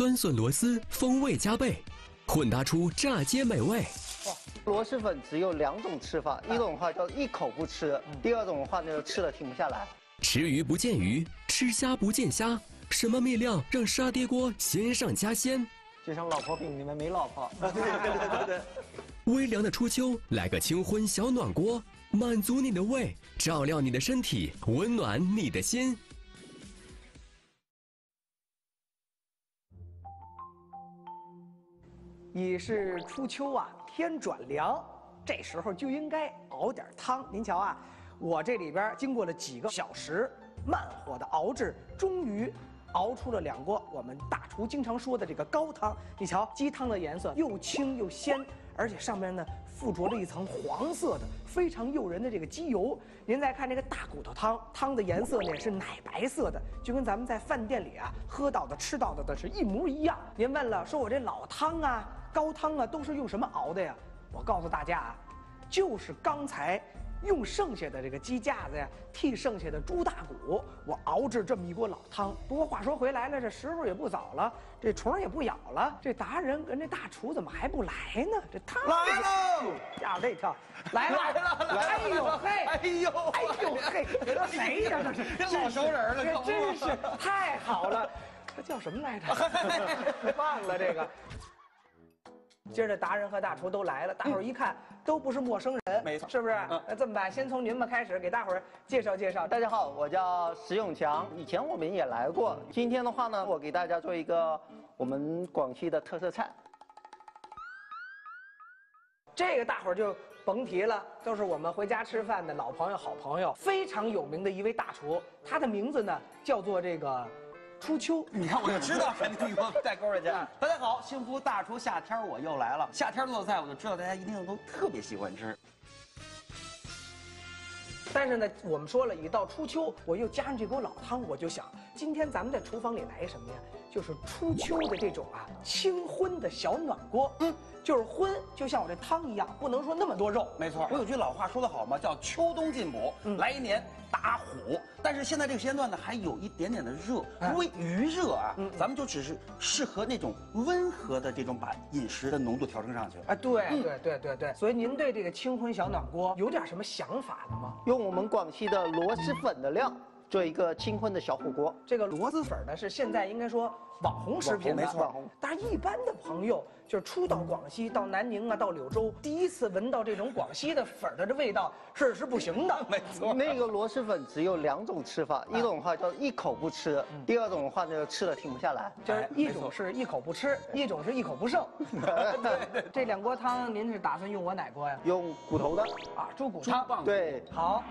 酸笋螺丝风味加倍，混搭出炸街美味。螺蛳粉只有两种吃法，一种的话叫一口不吃，第二种的话就吃了停不下来。吃鱼不见鱼，吃虾不见虾，什么面料让沙爹锅鲜上加鲜？就像老婆饼里面没老婆。对对对对对。微凉的初秋，来个清荤小暖锅，满足你的胃，照料你的身体，温暖你的心。已是初秋啊，天转凉，这时候就应该熬点汤。您瞧啊，我这里边经过了几个小时慢火的熬制，终于熬出了两锅我们大厨经常说的这个高汤。你瞧，鸡汤的颜色又清又鲜，而且上面呢附着了一层黄色的非常诱人的这个鸡油。您再看这个大骨头汤，汤的颜色呢是奶白色的，就跟咱们在饭店里啊喝到的、吃到的的是一模一样。您问了，说我这老汤啊？高汤啊，都是用什么熬的呀？我告诉大家啊，就是刚才用剩下的这个鸡架子呀，替剩下的猪大骨，我熬制这么一锅老汤。不过话说回来了，这时候也不早了，这虫也不咬了，这达人跟这大厨怎么还不来呢？这汤来喽！吓我一跳，来了来了！哎呦嘿！哎呦！哎呦嘿！谁呀？这是老熟人了，这真是太好了。他叫什么来着？忘了这个。今儿这达人和大厨都来了，大伙儿一看都不是陌生人，没错，是不是？那这么办，先从您们开始给大伙儿介绍介绍。大家好，我叫石永强，以前我们也来过。今天的话呢，我给大家做一个我们广西的特色菜。这个大伙儿就甭提了，都是我们回家吃饭的老朋友、好朋友，非常有名的一位大厨。他的名字呢叫做这个。初秋，你看我就知道 肯定给我带钩儿去。大家好，幸福大厨夏天我又来了。夏天做的菜，我就知道大家一定都特别喜欢吃。但是呢，我们说了，一到初秋，我又加上这锅老汤，我就想，今天咱们在厨房里来什么呀？就是初秋的这种啊，清荤的小暖锅。嗯。就是荤，就像我这汤一样，不能说那么多肉。没错，我有句老话说得好嘛，叫秋冬进补，来一年打虎。但是现在这个时间段呢，还有一点点的热，因为余热啊，咱们就只是适合那种温和的这种把饮食的浓度调整上去。哎，对对对对对。所以您对这个清荤小暖锅有点什么想法了吗？用我们广西的螺蛳粉的料。做一个清荤的小火锅，这个螺蛳粉呢是现在应该说网红食品，没错。但是一般的朋友就是初到广西，到南宁啊，到柳州，第一次闻到这种广西的粉的这味道是是不行的，没错。那个螺蛳粉只有两种吃法，一种的话叫一口不吃，第二种的话呢吃了停不下来。就是一种是一口不吃，一种是一口不剩。这两锅汤您是打算用我哪锅呀？用骨头的啊，猪骨汤。对，好。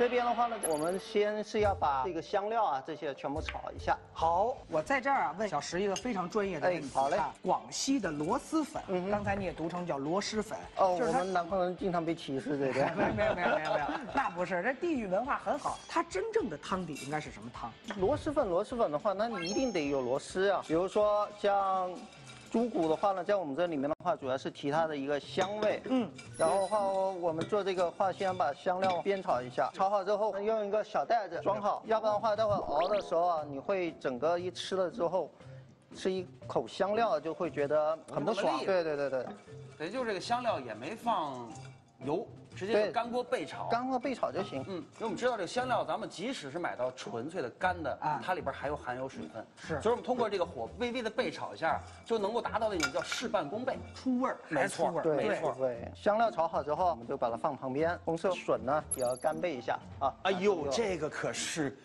这边的话呢，我们先是要把这个香料啊这些全部炒一下。好，我在这儿啊问小石一个非常专业的问题。好嘞。广西的螺蛳粉，嗯刚才你也读成叫螺蛳粉。哦，我们南方人经常被歧视，对不对？没有没有没有没有没有，那不是，这地域文化很好。它真正的汤底应该是什么汤？螺蛳粉，螺蛳粉的话，那你一定得有螺蛳啊，比如说像。猪骨的话呢，在我们这里面的话，主要是提它的一个香味。嗯，然后的话，我们做这个话，先把香料煸炒一下，炒好之后用一个小袋子装好，要不然的话，待会熬的时候啊，你会整个一吃了之后，吃一口香料就会觉得很不爽。对对对对，等于就是这个香料也没放油。直接干锅备炒，干锅备炒就行。嗯，因为我们知道这个香料，咱们即使是买到纯粹的干的啊，它里边还有含有水分。是，所以我们通过这个火微微的备炒一下，就能够达到那种叫事半功倍，出味儿。没错，没错。对，香料炒好之后，我们就把它放旁边。红色笋呢，也要干备一下啊。哎呦，这个可是。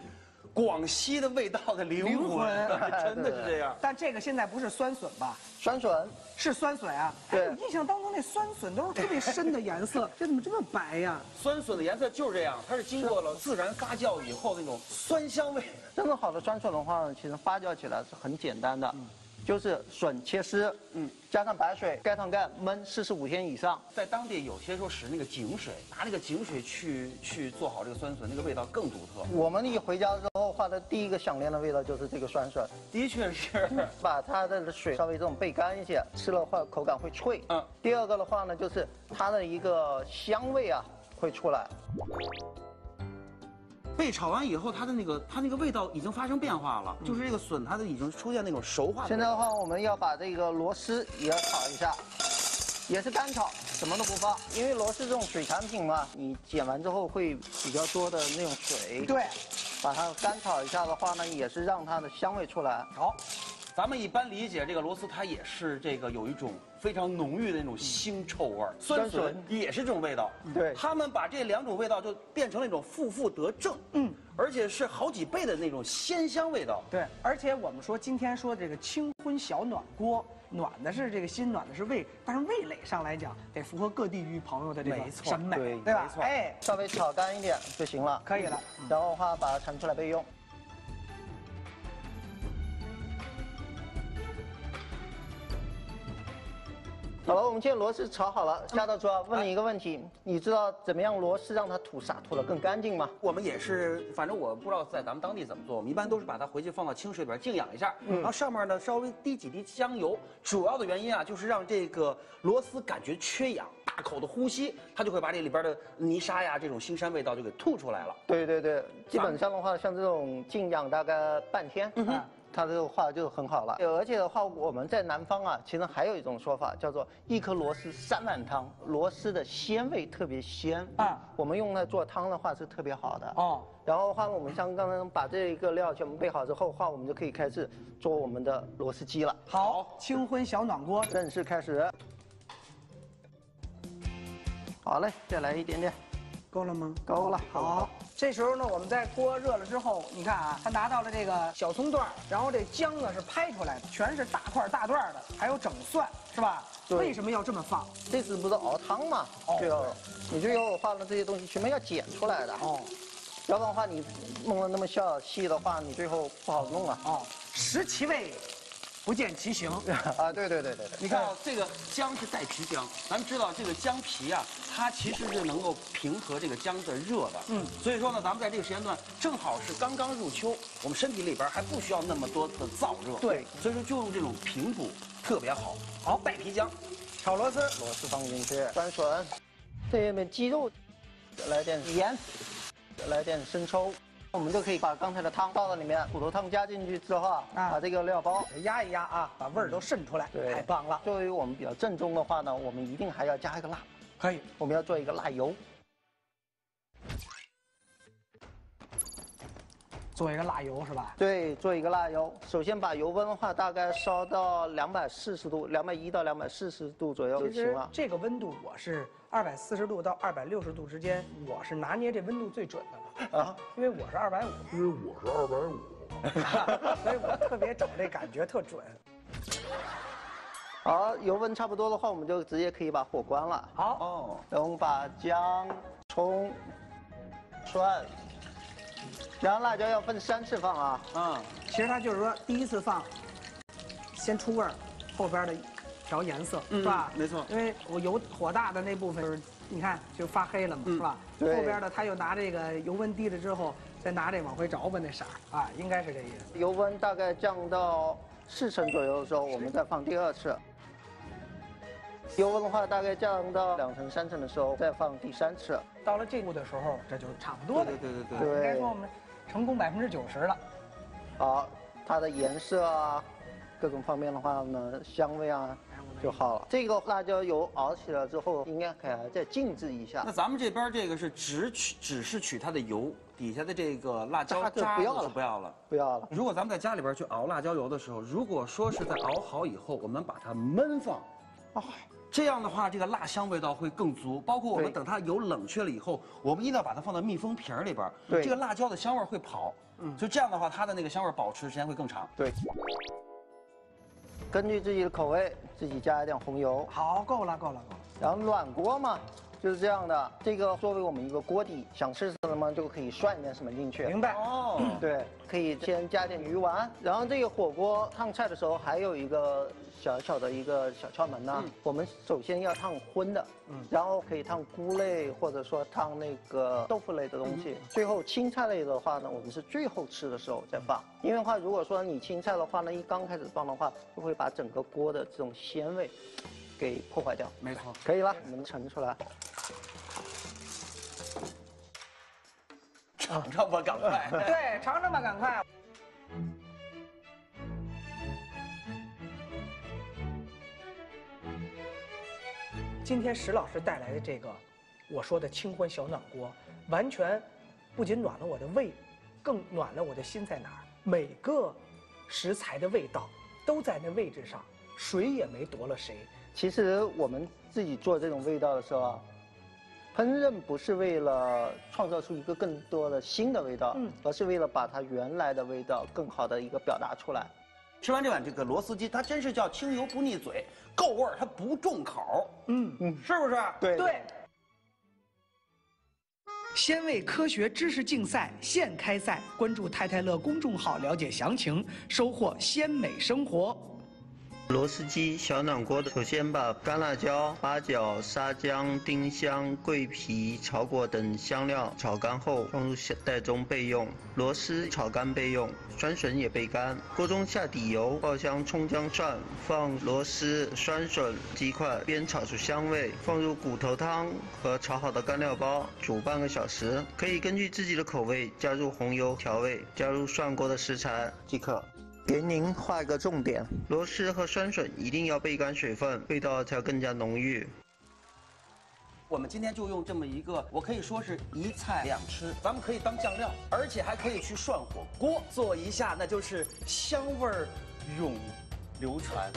广西的味道的灵魂，真的是这样。但这个现在不是酸笋吧？酸笋是酸笋啊。对，印象当中那酸笋都是特别深的颜色，这怎么这么白呀？酸笋的颜色就是这样，它是经过了自然发酵以后那种酸香味。真正好的酸笋的话，其实发酵起来是很简单的。就是笋切丝，嗯，加上白水，盖上盖焖四十五天以上。在当地有些时候使那个井水，拿那个井水去去做好这个酸笋，那个味道更独特。我们一回家之后，画的第一个想念的味道就是这个酸笋。的确是，把它的水稍微这种焙干一些，吃了话口感会脆。嗯。第二个的话呢，就是它的一个香味啊会出来。被炒完以后，它的那个它那个味道已经发生变化了，就是这个笋它的已经出现那种熟化。现在的话，我们要把这个螺丝也炒一下，也是干炒，什么都不放，因为螺丝这种水产品嘛，你剪完之后会比较多的那种水。对，把它干炒一下的话呢，也是让它的香味出来。好，咱们一般理解这个螺丝，它也是这个有一种非常浓郁的那种腥臭味儿，酸酸笋也是这种味道。对他们把这两种味道就变成了一种负负得正，嗯，而且是好几倍的那种鲜香味道。对，而且我们说今天说这个清荤小暖锅，暖的是这个心，暖的是胃，但是味蕾上来讲，得符合各地域朋友的这个审美，对对吧没？错哎，稍微炒干一点就行了。可以了。然后的话，把它盛出来备用。好了，我们现在螺丝炒好了。夏大厨啊，问你一个问题，你知道怎么样螺丝让它吐沙吐的更干净吗？我们也是，反正我不知道在咱们当地怎么做，我们一般都是把它回去放到清水里边静养一下，然后上面呢稍微滴几滴香油。主要的原因啊，就是让这个螺丝感觉缺氧，大口的呼吸，它就会把这里边的泥沙呀这种腥膻味道就给吐出来了。对对对，基本上的话，像这种静养大概半天，啊，它这个话就很好了。而且的话，我们在南方啊，其实还有一种说法叫做一颗螺丝三碗汤，螺丝的鲜味特别鲜啊我们用来做汤的话是特别好的哦。然后的话，我们像刚刚把这一个料全部备好之后的话，我们就可以开始做我们的螺丝鸡了。好，清荤小暖锅，正式开始。好嘞，再来一点点，够了吗？够了。好，这时候呢，我们在锅热了之后，你看啊，他拿到了这个小葱段儿，然后这姜呢是拍出来的，全是大块大段儿的，还有整蒜，是吧？对为什么要这么放？这次不是熬汤吗？哦就要你就要放了这些东西全部要剪出来的。哦要不然的话，你弄得那么小细的话，你最后不好弄啊。哦，食其味，不见其形。啊，对对对对对。你看啊，这个姜是带皮姜，咱们知道这个姜皮啊，它其实是能够平和这个姜的热的。嗯，所以说呢，咱们在这个时间段正好是刚刚入秋，我们身体里边还不需要那么多的燥热。对所以说就用这种平补特别好。好，带皮姜，炒螺丝，螺丝放进去，酸笋，这边鸡肉，来点盐，来点生抽，我们就可以把刚才的汤倒到里面，骨头汤加进去之后啊，啊把这个料包。压一压啊，把味儿都渗出来，对太棒了。作为我们比较正宗的话呢，我们一定还要加一个辣，可以，我们要做一个辣油。做一个辣油是吧？对，做一个辣油。首先把油温的话，大概烧到两百四十度，两百一到两百四十度左右就行了。这个温度我是二百四十度到二百六十度之间，我是拿捏这温度最准的了啊，因为我是二百五，因为我是二百五。所以我特别找这感觉特准。好，油温差不多的话，我们就直接可以把火关了。好，哦，然后把姜、葱、蒜，然后辣椒要分三次放啊。嗯，其实它就是说第一次放，先出味儿，后边的调颜色，嗯是吧？没错因为我油火大的那部分就是你看就发黑了嘛，是吧？对后边的他又拿这个油温低了之后，再拿这往回着吧那色儿啊，应该是这意思。油温大概降到四成左右的时候，我们再放第二次。油温的话，大概降到两成、三成的时候，再放第三次。到了这步的时候，这就差不多了。对对对对应该说我们成功百分之九十了。好，它的颜色啊，各种方面的话呢，香味啊就好了。这个辣椒油熬起来之后，应该还再静置一下那。咱们这边这个是只取，只是取它的油，底下的这个辣椒渣子渣子不要了不要了。不要了。如果咱们在家里边去熬辣椒油的时候，如果说是在熬好以后，我们把它焖放，哦，这样的话，这个辣香味道会更足。包括我们等它油冷却了以后，我们一定要把它放到密封瓶里边，对这个辣椒的香味会跑。嗯，所以这样的话，它的那个香味保持时间会更长。对。根据自己的口味，自己加一点红油。好，够了，够了，够了。然后暖锅嘛，就是这样的。这个作为我们一个锅底，想吃什么就可以涮一点什么进去。明白。哦，对，可以先加点鱼丸。然后这个火锅烫菜的时候，还有一个小小的一个小窍门呢。我们首先要烫荤的，然后可以烫菇类或者说烫那个豆腐类的东西。最后青菜类的话呢，我们是最后吃的时候再放。因为的话，如果说你青菜的话呢，一刚开始放的话，就会把整个锅的这种鲜味给破坏掉。没错。可以了，我们盛出来。尝尝吧，赶快。对，尝尝吧，赶快。今天石老师带来的这个，我说的清欢小暖锅，完全不仅暖了我的胃，更暖了我的心。在哪儿？每个食材的味道都在那位置上，谁也没夺了谁。其实我们自己做这种味道的时候啊，烹饪不是为了创造出一个更多的新的味道，嗯而是为了把它原来的味道更好的一个表达出来。吃完这碗这个螺丝鸡，它真是叫清油不腻嘴，够味儿，它不重口，嗯嗯，是不是？对对。鲜味科学知识竞赛现开赛，关注太太乐公众号了解详情，收获鲜美生活。螺丝鸡小暖锅的，首先把干辣椒、八角、沙姜、丁香、桂皮、草果等香料炒干后，放入小袋中备用。螺丝炒干备用，酸笋也备干。锅中下底油，爆香葱姜蒜，放螺丝、酸笋、鸡块，煸炒出香味，放入骨头汤和炒好的干料包，煮半个小时。可以根据自己的口味加入红油调味，加入涮锅的食材即可。给您画一个重点，螺蛳和酸笋一定要备干水分，味道才更加浓郁。我们今天就用这么一个，我可以说是一菜两吃，咱们可以当酱料，而且还可以去涮火锅，做一下那就是香味儿永流传。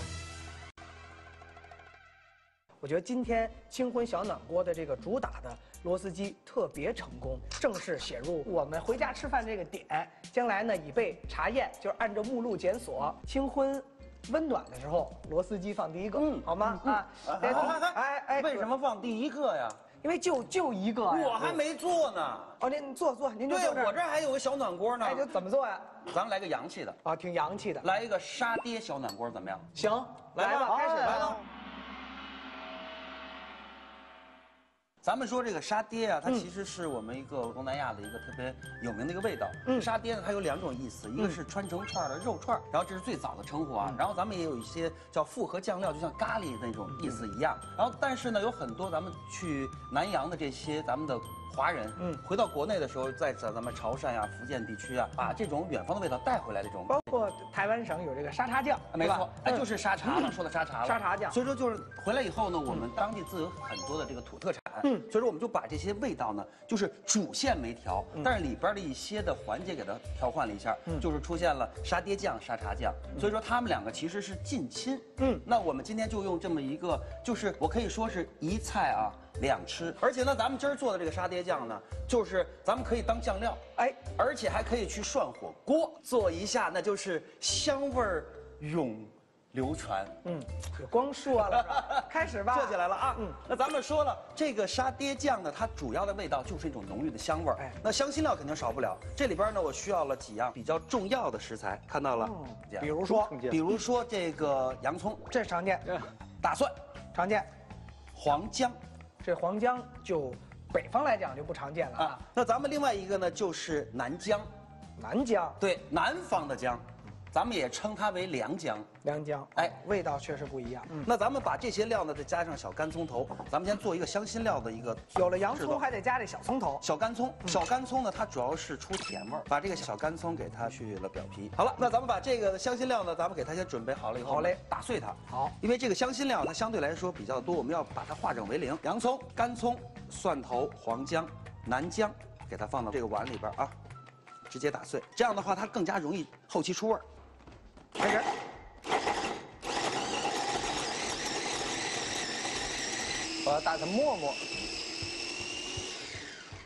我觉得今天清荤小暖锅的这个主打的螺丝机特别成功，正式写入我们回家吃饭这个点。将来呢，已被查验，就是按照目录检索。清婚温暖的时候，螺丝机放第一个，嗯好吗？啊，哎哎哎哎，为什？么放第一个呀？因为就就一个呀。我还没做呢。哦，您坐坐，您就对坐。我这儿还有个小暖锅呢哎，。就怎么做呀？咱们来个洋气的，啊，挺洋气的。来一个沙爹小暖锅怎么样？行，来吧来吧，开始吧来吧。咱们说这个沙爹啊，它其实是我们一个东南亚的一个特别有名的一个味道。嗯沙爹呢，它有两种意思，一个是穿成串儿的肉串儿，然后这是最早的称呼啊。然后咱们也有一些叫复合酱料，就像咖喱那种意思一样。然后但是呢，有很多咱们去南洋的这些咱们的。华人，嗯。嗯，回到国内的时候，在在咱们潮汕呀、福建地区啊，把这种远方的味道带回来的这种包括台湾省有这个沙茶酱，没错，就是沙茶了，说的沙茶了，沙茶酱。所以说就是回来以后呢，我们当地自有很多的这个土特产，嗯。所以说我们就把这些味道呢，就是主线没调，但是里边的一些的环节给它调换了一下，嗯。就是出现了沙爹酱、沙茶酱，所以说他们两个其实是近亲，嗯。那我们今天就用这么一个，就是我可以说是一菜啊两吃，而且呢，咱们今儿做的这个沙爹酱呢，就是咱们可以当酱料，哎，而且还可以去涮火锅，做一下那就是香味儿永流传。嗯，光说了是吧？开始吧。做起来了啊！嗯嗯，那咱们说了，这个沙爹酱呢，它主要的味道就是一种浓郁的香味儿。哎哎，那香辛料肯定少不了。这里边呢，我需要了几样比较重要的食材，看到了，嗯比如说，比如说这个洋葱、这是常见，大蒜、常见。黄姜这黄姜就北方来讲就不常见了啊啊。。那咱们另外一个呢，就是南姜，南姜、对，南方的姜，咱们也称它为良姜。良姜，哎哎，味道确实不一样。嗯，那咱们把这些料呢，再加上小干葱头，咱们先做一个香辛料的一个有了洋葱，还得加这小葱头。小干葱，小干葱呢，它主要是出甜味儿，把这个小干葱给它去了表皮。好了，那咱们把这个香辛料呢，咱们给它先准备好了以后，好嘞，打碎它。好，因为这个香辛料它相对来说比较多，我们要把它化整为零。洋葱、干葱、蒜头、黄姜、南姜，给它放到这个碗里边啊，直接打碎。这样的话，它更加容易后期出味儿。开始。我要打成沫沫。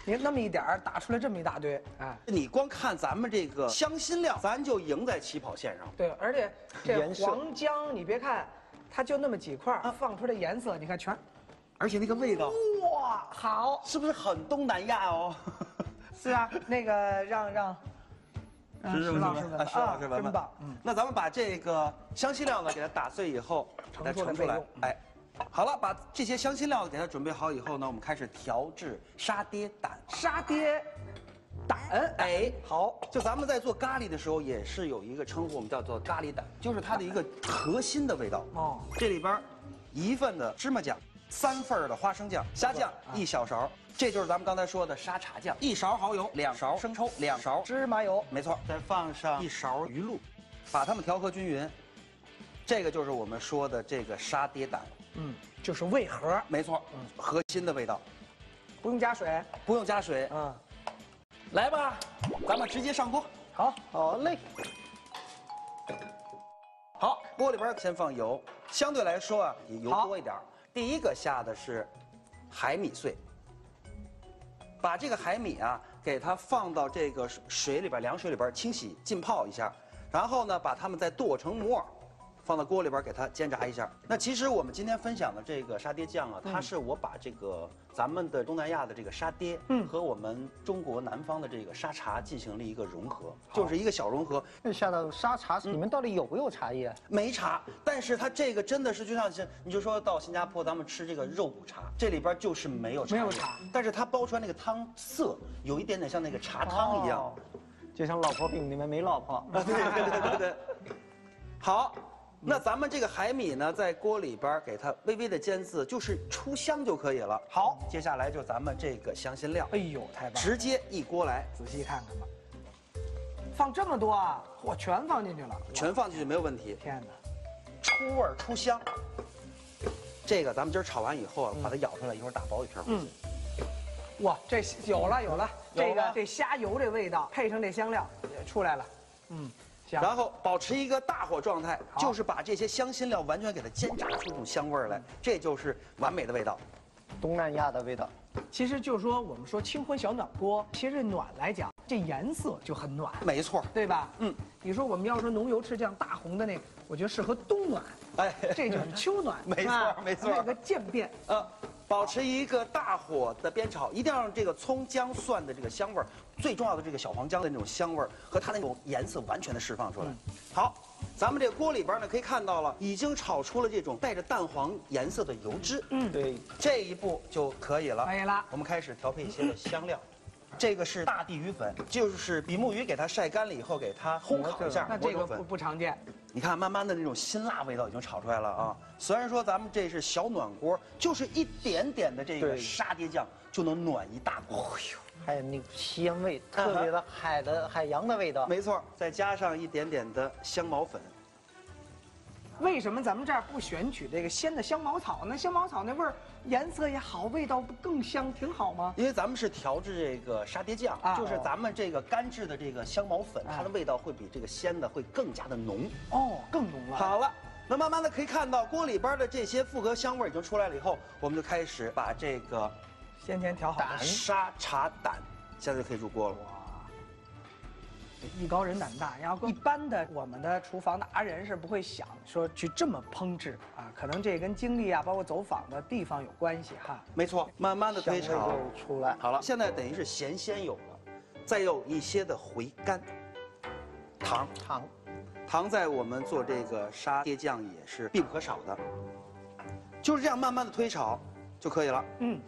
你那么一点儿打出来这么一大堆，哎，你光看咱们这个香辛料，咱就赢在起跑线上。对，而且这黄姜，你别看它就那么几块儿，放出来颜色，你看全，而且那个味道哇，好，是不是很东南亚哦？是啊，那个让让，让石老师闻啊，石老师闻闻真棒，嗯，那咱们把这个香辛料呢，给它打碎以后，再盛出来。哎，好了，把这些香辛料给它准备好以后呢，我们开始调制沙爹胆。沙爹胆，哎，好，就咱们在做咖喱的时候，也是有一个称呼，我们叫做咖喱胆，就是它的一个核心的味道。哦这里边一份的芝麻酱，三份儿的花生酱，虾酱一小勺，这就是咱们刚才说的沙茶酱，一勺蚝油，两勺生抽，两勺芝麻油，没错，再放上一勺鱼露，把它们调和均匀。这个就是我们说的这个沙爹蛋，嗯，就是味盒，没错，嗯。核心的味道，不用加水，不用加水。嗯，来吧，咱们直接上锅。好，好嘞，好，锅里边先放油，相对来说啊，油多一点儿。第一个下的是海米碎，把这个海米啊，给它放到这个水里边，凉水里边清洗浸泡一下，然后呢，把它们再剁成沫儿。放到锅里边给它煎炸一下。那其实我们今天分享的这个沙爹酱啊，它是我把这个咱们的东南亚的这个沙爹，嗯，和我们中国南方的这个沙茶进行了一个融合，就是一个小融合。那下到沙茶，你们到底有没有茶叶？没茶，但是它这个真的是就像是，你就说到新加坡，咱们吃这个肉骨茶，这里边就是没有茶没有茶但是它煲出来那个汤色有一点点像那个茶汤一样。哦，就像老婆饼里面没老婆。啊，对对对对对。好，那咱们这个海米呢，在锅里边给它微微的煎渍，就是出香就可以了。好接下来就咱们这个香辛料，哎呦，太棒了！直接一锅来，仔细看看吧，放这么多啊，我，全放进去了，全放进去没有问题。天哪！出味儿出香。这个咱们今儿炒完以后啊，把它舀出来，一会儿打薄一片儿回去。嗯，哇，这有了有了，这个这虾油这味道配上这香料也出来了，嗯，香。然后保持一个大火状态，就是把这些香辛料完全给它煎炸出一种香味儿来，这就是完美的味道。东南亚的味道。其实就是说，我们说清荤小暖锅，其实暖来讲，这颜色就很暖，没错，对吧？嗯，你说我们要说浓油赤酱大红的那个，我觉得适合冬暖，哎，这就是秋暖，没错啊没错那个渐变。呃，保持一个大火的煸炒，一定要让这个葱姜蒜的这个香味儿，最重要的这个小黄姜的那种香味儿和它那种颜色完全的释放出来。好，咱们这个锅里边呢，可以看到了，已经炒出了这种带着淡黄颜色的油脂。嗯对，这一步就可以了。可以了我们开始调配一些的香料。这个是大地鱼粉，就是比目鱼给它晒干了以后，给它烘烤一下，那这个不不常见，你看，慢慢的那种辛辣味道已经炒出来了啊。虽然说咱们这是小暖锅，就是一点点的这个沙爹酱就能暖一大锅。哎呦还有那个鲜味，特别的海的海洋的味道。没错，再加上一点点的香茅粉，为什么咱们这儿不选取这个鲜的香茅草呢？香茅草那味儿颜色也好，味道不更香，挺好吗？因为咱们是调制这个沙爹酱，啊就是咱们这个干制的这个香茅粉，它的味道会比这个鲜的会更加的浓。哦，更浓了。好了，那慢慢的可以看到锅里边的这些复合香味已经出来了以后，我们就开始把这个先前调好的沙茶胆，现在就可以入锅了。艺高人胆大，然后一般的我们的厨房达人是不会想说去这么烹制啊，可能这跟经历啊，包括走访的地方有关系哈。没错，慢慢的推炒。就出来。好了，现在等于是咸鲜有了，再有一些的回甘，糖糖，糖在我们做这个沙爹酱也是必不可少的，就是这样慢慢的推炒就可以了。嗯，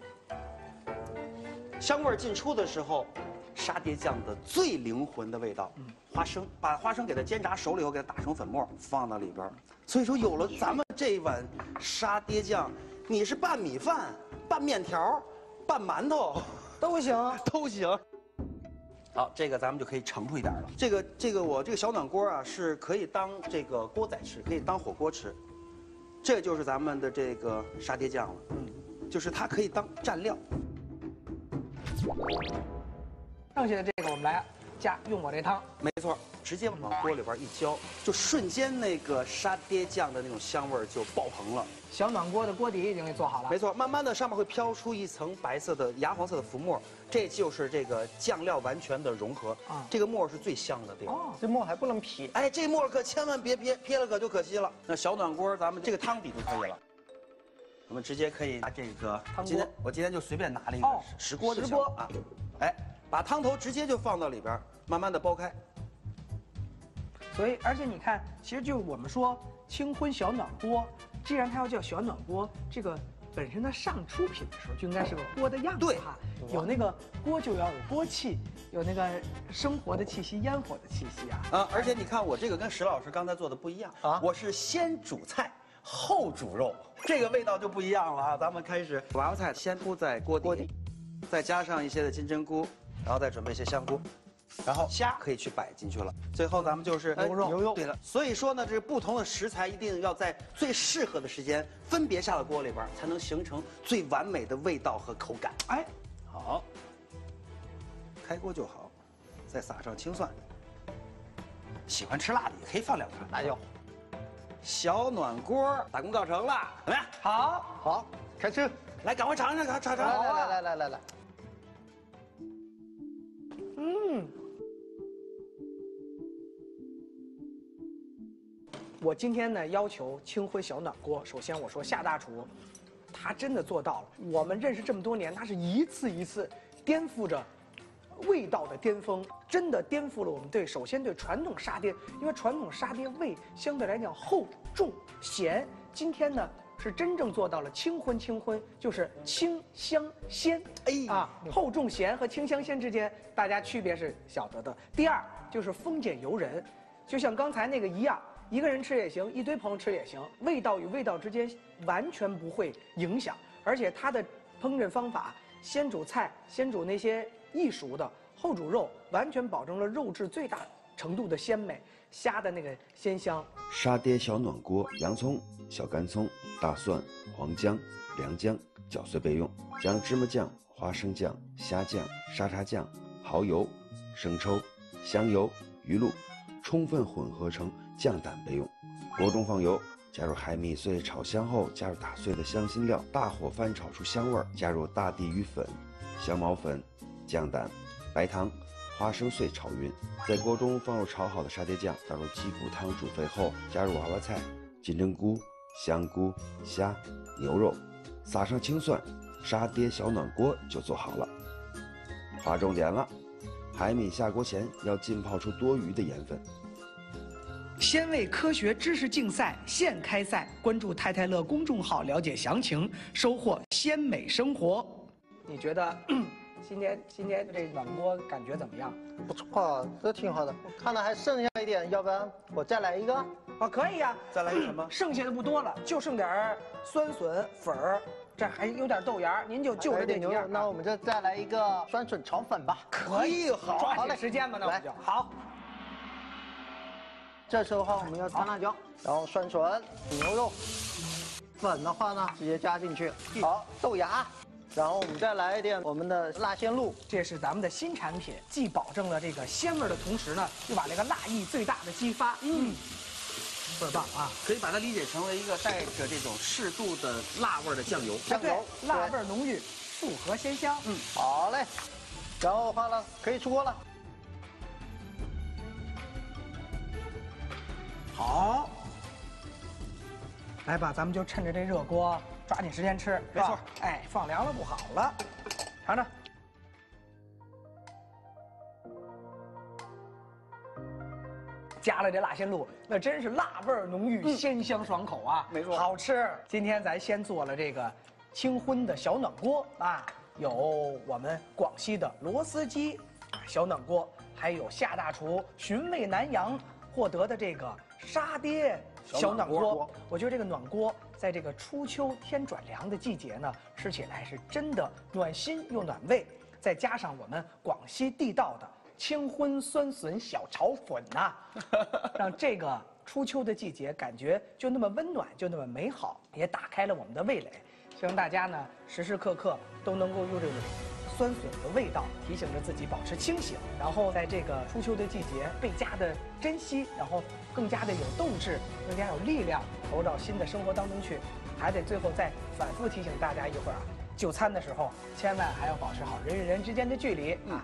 香味儿进出的时候，沙爹酱的最灵魂的味道，花生，把花生给它煎炸熟了以后，给它打成粉末，放到里边儿。所以说，有了咱们这一碗沙爹酱，你是拌米饭、拌面条、拌馒头都行。都行。好，这个咱们就可以盛出一点了。这个这个我这个小暖锅啊，是可以当这个锅仔吃，可以当火锅吃。这就是咱们的这个沙爹酱了，嗯，就是它可以当蘸料。剩下的这个我们来加用我这汤，没错，直接往锅里边一浇，就瞬间那个沙爹酱的那种香味儿就爆棚了。小暖锅的锅底已经给做好了。没错，慢慢的上面会飘出一层白色的牙黄色的浮沫，这就是这个酱料完全的融合。啊啊，这个沫儿是最香的地方。哦，这沫还不能撇。哎，这沫儿可千万别撇，撇了可就可惜了。那小暖锅，咱们这个汤底就可以了。我们直接可以拿这个汤锅今天我今天就随便拿了一个哦石锅就石锅行啊。哎，把汤头直接就放到里边儿，慢慢的剥开。所以而且你看，其实就我们说清荤小暖锅，既然它要叫小暖锅，这个本身它上出品的时候就应该是个锅的样子对哈，有那个锅就要有锅气，有那个生活的气息、烟火的气息啊。啊，而且你看我这个跟石老师刚才做的不一样啊我是先煮菜后煮肉，这个味道就不一样了啊！咱们开始，娃娃菜先铺在锅底，锅底再加上一些的金针菇，然后再准备一些香菇，然后虾。可以去摆进去了。最后咱们就是牛肉。牛肉。对了，所以说呢，这不同的食材一定要在最适合的时间分别下到锅里边，才能形成最完美的味道和口感。哎，好，开锅就好，再撒上青蒜。喜欢吃辣的也可以放两颗辣椒，小暖锅，打工告成了，怎么样？好，好，开吃，来，赶快尝尝，尝尝尝。来来来来来来我今天呢要求清荤小暖锅，首先我说夏大厨，他真的做到了。我们认识这么多年，他是一次一次颠覆着味道的巅峰，真的颠覆了我们对首先对传统沙爹，因为传统沙爹味相对来讲厚重咸，今天呢。是真正做到了清荤，清荤就是清香鲜，哎啊，厚重咸和清香鲜之间，大家区别是晓得的。第二就是丰俭由人，就像刚才那个一样，一个人吃也行，一堆朋友吃也行，味道与味道之间完全不会影响，而且它的烹饪方法，先煮菜，先煮那些易熟的，后煮肉，完全保证了肉质最大程度的鲜美，虾的那个鲜香。沙爹小暖锅，洋葱、小干葱、大蒜、黄姜、良姜搅碎备用，将芝麻酱、花生酱、虾酱、沙茶酱、蚝油、生抽、香油、鱼露充分混合成酱胆备用。锅中放油，加入海米碎炒香后，加入打碎的香辛料，大火翻炒出香味儿，加入大地鱼粉、香茅粉、酱胆、白糖。花生碎炒匀，在锅中放入炒好的沙爹酱，倒入鸡骨汤煮沸后，加入娃娃菜、金针菇、香菇、虾、牛肉，撒上青蒜，沙爹小暖锅就做好了。划重点了，海米下锅前要浸泡出多余的盐分。鲜味科学知识竞赛现开赛，关注“太太乐”公众号了解详情，收获鲜美生活。你觉得 今天今天这暖锅感觉怎么样？不错，这挺好的。我看到还剩下一点，要不然我再来一个。啊，可以呀、再来一个什么？剩下的不多了，就剩点儿酸笋粉儿，这还有点豆芽儿，您就就着这几样还有点牛肉，。那我们就再来一个酸笋炒粉吧。可以，好抓好嘞紧时间吧，那我们来就好。这时候的话，我们要加辣椒，然后酸笋、牛肉，粉的话呢，直接加进去。好，豆芽，然后我们再来一点我们的辣鲜露。这是咱们的新产品，既保证了这个鲜味的同时呢，又把这个辣意最大的激发。嗯，倍儿棒啊！可以把它理解成为一个带着这种适度的辣味儿的酱油。酱油辣味浓郁，复合鲜香。嗯，好嘞，然后的话呢，可以出锅了。好。来吧，咱们就趁着这热锅，抓紧时间吃。没错哎，放凉了不好了。尝尝。加了这辣鲜露，那真是辣味儿浓郁，鲜香爽口啊！没错好吃。今天咱先做了这个清荤的小暖锅啊，有我们广西的螺丝鸡小暖锅，还有夏大厨寻味南洋获得的这个沙爹小暖锅锅。我觉得这个暖锅在这个初秋天转凉的季节呢，吃起来是真的暖心又暖胃，再加上我们广西地道的清荤酸笋小炒粉呐、让这个初秋的季节感觉就那么温暖，就那么美好，也打开了我们的味蕾。希望大家呢时时刻刻都能够用这种酸笋的味道提醒着自己保持清醒，然后在这个初秋的季节倍加的珍惜，然后更加的有斗志，更加有力量投入到新的生活当中去。还得最后再反复提醒大家一会儿啊，就餐的时候千万还要保持好人与人之间的距离啊。